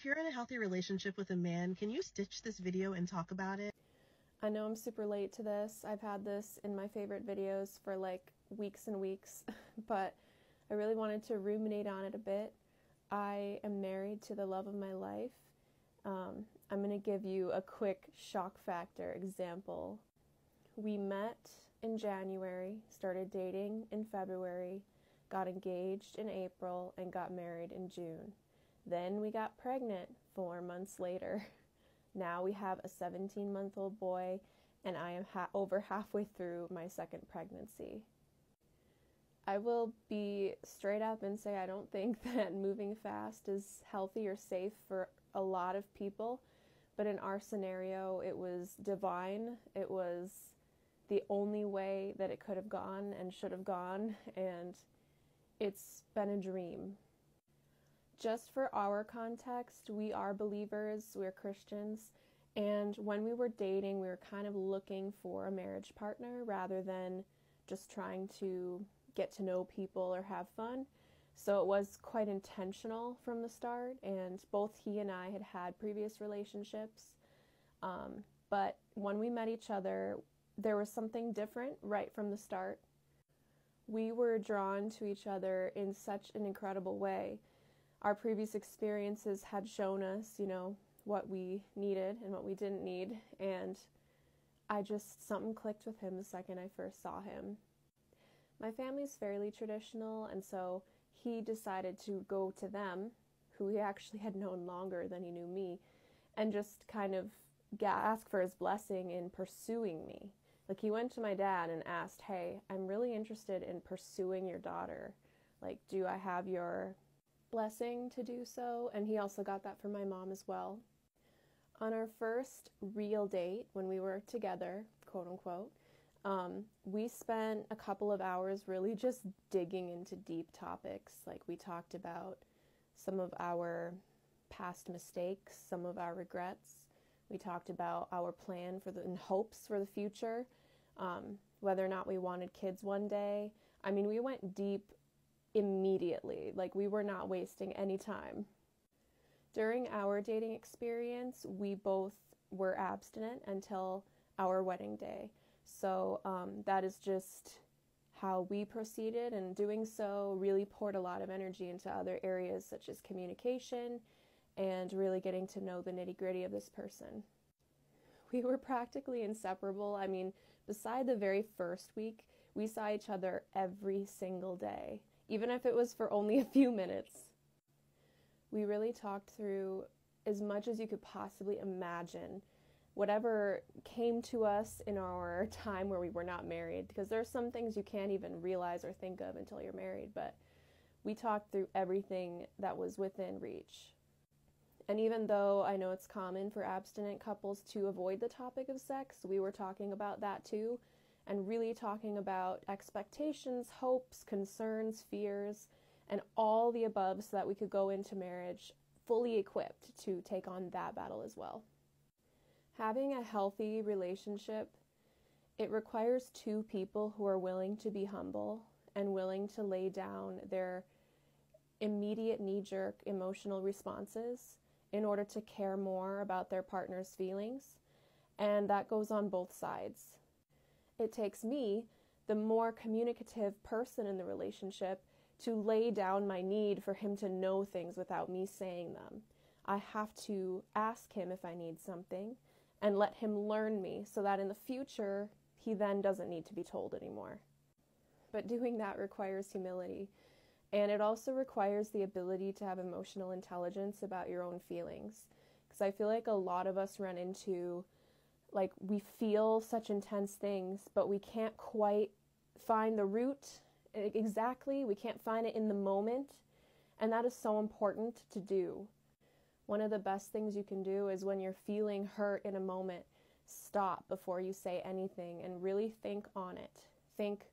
If you're in a healthy relationship with a man, can you stitch this video and talk about it? I know I'm super late to this. I've had this in my favorite videos for like weeks and weeks, but I really wanted to ruminate on it a bit. I am married to the love of my life. Um, I'm going to give you a quick shock factor example. We met in January, started dating in February, got engaged in April, and got married in June. Then we got pregnant four months later. Now we have a 17 month old boy, and I am ha- over halfway through my second pregnancy. I will be straight up and say I don't think that moving fast is healthy or safe for a lot of people, but in our scenario, it was divine. It was the only way that it could have gone and should have gone, and it's been a dream just for our context, we are believers, we're Christians, and when we were dating, we were kind of looking for a marriage partner rather than just trying to get to know people or have fun. So it was quite intentional from the start, and both he and I had had previous relationships. Um, but when we met each other, there was something different right from the start. We were drawn to each other in such an incredible way our previous experiences had shown us, you know, what we needed and what we didn't need. And I just, something clicked with him the second I first saw him. My family's fairly traditional, and so he decided to go to them, who he actually had known longer than he knew me, and just kind of ask for his blessing in pursuing me. Like he went to my dad and asked, "Hey, I'm really interested in pursuing your daughter. Like, do I have your blessing to do so, and he also got that from my mom as well. On our first real date, when we were together, quote unquote, um, we spent a couple of hours really just digging into deep topics. Like we talked about some of our past mistakes, some of our regrets. We talked about our plan for the and hopes for the future, um, whether or not we wanted kids one day. I mean, we went deep immediately. Like, we were not wasting any time. During our dating experience, we both were abstinent until our wedding day. So, um, that is just how we proceeded, and doing so really poured a lot of energy into other areas such as communication and really getting to know the nitty gritty of this person. We were practically inseparable. I mean, beside the very first week, we saw each other every single day even if it was for only a few minutes. We really talked through as much as you could possibly imagine whatever came to us in our time where we were not married because there are some things you can't even realize or think of until you're married but we talked through everything that was within reach and even though I know it's common for abstinent couples to avoid the topic of sex, we were talking about that too and really talking about expectations, hopes, concerns, fears, and all the above so that we could go into marriage fully equipped to take on that battle as well. Having a healthy relationship, it requires two people who are willing to be humble and willing to lay down their immediate knee jerk emotional responses in order to care more about their partner's feelings. And that goes on both sides it takes me, the more communicative person in the relationship, to lay down my need for him to know things without me saying them. I have to ask him if I need something and let him learn me so that in the future he then doesn't need to be told anymore. But doing that requires humility. And it also requires the ability to have emotional intelligence about your own feelings. Because I feel like a lot of us run into like we feel such intense things, but we can't quite find the root exactly. We can't find it in the moment. And that is so important to do. One of the best things you can do is when you're feeling hurt in a moment, stop before you say anything and really think on it. Think,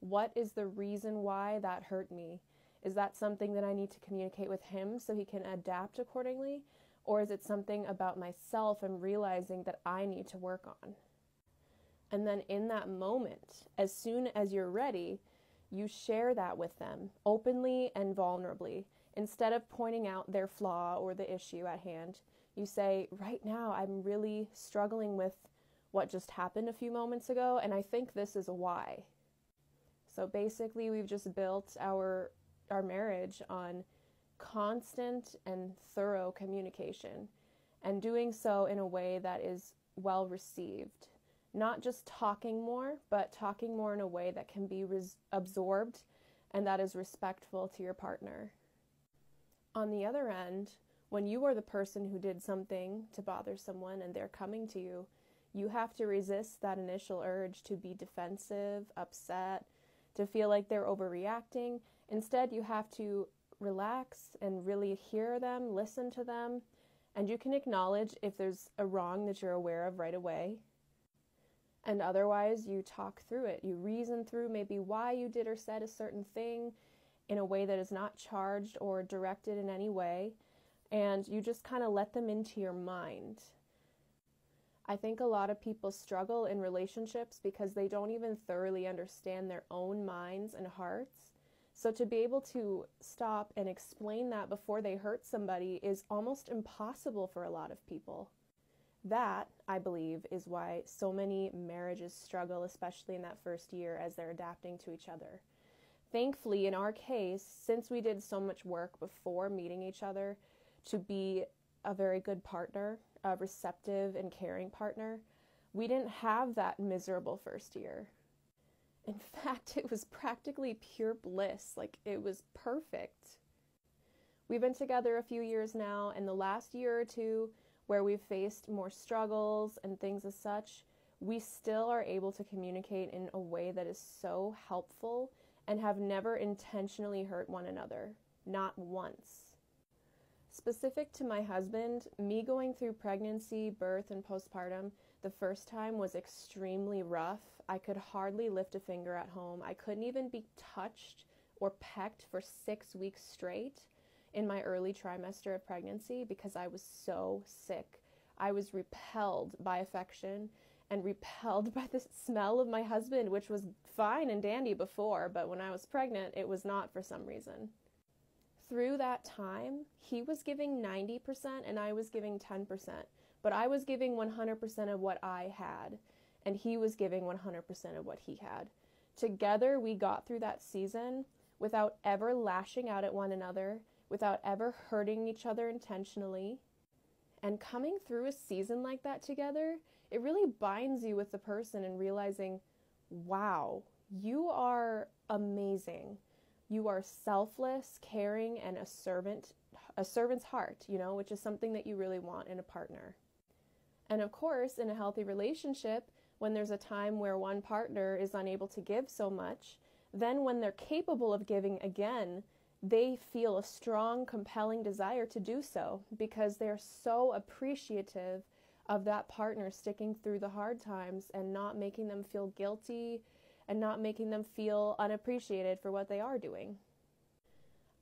what is the reason why that hurt me? Is that something that I need to communicate with him so he can adapt accordingly? Or is it something about myself and realizing that I need to work on? And then in that moment, as soon as you're ready, you share that with them openly and vulnerably Instead of pointing out their flaw or the issue at hand, you say, Right now, I'm really struggling with what just happened a few moments ago, and I think this is a why. So basically, we've just built our our marriage on constant and thorough communication and doing so in a way that is well received. Not just talking more, but talking more in a way that can be res- absorbed and that is respectful to your partner. On the other end, when you are the person who did something to bother someone and they're coming to you, you have to resist that initial urge to be defensive, upset, to feel like they're overreacting. Instead, you have to relax and really hear them, listen to them, and you can acknowledge if there's a wrong that you're aware of right away. And otherwise, you talk through it. You reason through maybe why you did or said a certain thing in a way that is not charged or directed in any way. And you just kind of let them into your mind. I think a lot of people struggle in relationships because they don't even thoroughly understand their own minds and hearts. So, to be able to stop and explain that before they hurt somebody is almost impossible for a lot of people. That, I believe, is why so many marriages struggle, especially in that first year as they're adapting to each other. Thankfully, in our case, since we did so much work before meeting each other to be a very good partner, a receptive and caring partner, we didn't have that miserable first year. In fact, it was practically pure bliss. Like, it was perfect. We've been together a few years now, and the last year or two, where we've faced more struggles and things as such, we still are able to communicate in a way that is so helpful and have never intentionally hurt one another. Not once. Specific to my husband, me going through pregnancy, birth, and postpartum the first time was extremely rough. I could hardly lift a finger at home. I couldn't even be touched or pecked for six weeks straight in my early trimester of pregnancy because I was so sick. I was repelled by affection and repelled by the smell of my husband, which was fine and dandy before, but when I was pregnant, it was not for some reason through that time, he was giving 90% and I was giving 10%. But I was giving 100% of what I had, and he was giving 100% of what he had. Together, we got through that season without ever lashing out at one another, without ever hurting each other intentionally. And coming through a season like that together, it really binds you with the person and realizing, wow, you are amazing you are selfless, caring, and a servant, a servant's heart, you know, which is something that you really want in a partner. And of course, in a healthy relationship, when there's a time where one partner is unable to give so much, then when they're capable of giving again, they feel a strong, compelling desire to do so because they're so appreciative of that partner sticking through the hard times and not making them feel guilty and not making them feel unappreciated for what they are doing.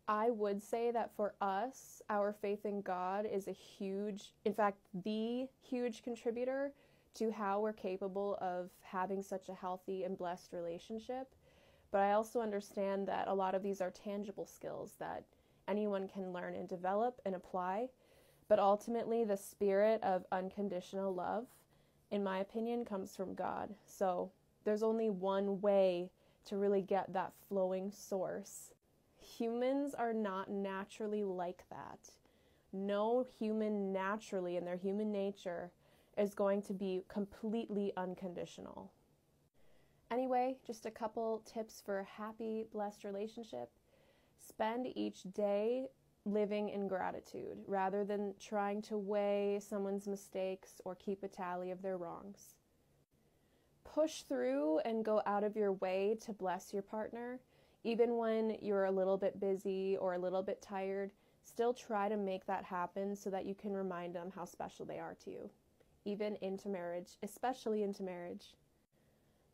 I would say that for us, our faith in God is a huge, in fact, the huge contributor to how we're capable of having such a healthy and blessed relationship. But I also understand that a lot of these are tangible skills that anyone can learn and develop and apply. But ultimately, the spirit of unconditional love, in my opinion, comes from God. So there's only one way to really get that flowing source. Humans are not naturally like that. No human naturally in their human nature is going to be completely unconditional. Anyway, just a couple tips for a happy, blessed relationship. Spend each day living in gratitude rather than trying to weigh someone's mistakes or keep a tally of their wrongs push through and go out of your way to bless your partner, even when you're a little bit busy or a little bit tired. Still try to make that happen so that you can remind them how special they are to you, even into marriage, especially into marriage.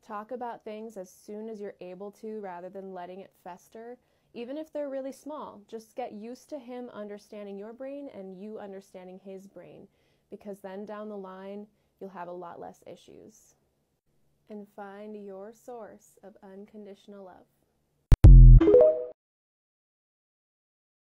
Talk about things as soon as you're able to rather than letting it fester, even if they're really small. Just get used to him understanding your brain and you understanding his brain, because then down the line, you'll have a lot less issues and find your source of unconditional love.